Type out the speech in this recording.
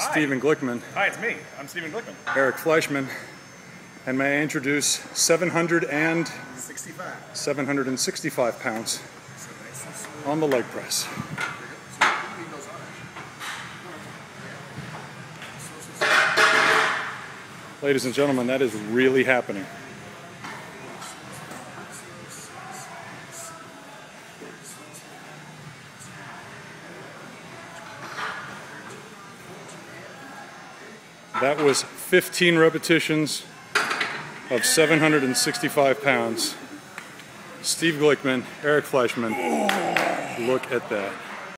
Stephen Glickman, Hi, it's me. I'm Stephen Glickman. Eric Fleischman, and may I introduce 700 and 765 pounds on the leg press. Ladies and gentlemen, that is really happening. That was 15 repetitions of 765 pounds. Steve Glickman, Eric Fleischman. Look at that.